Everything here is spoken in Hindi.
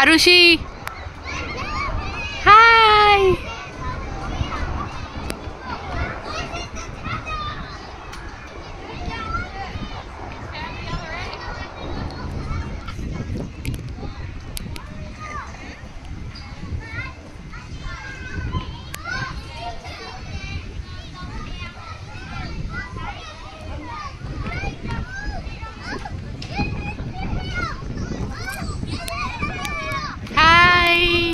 आरुषि Bye.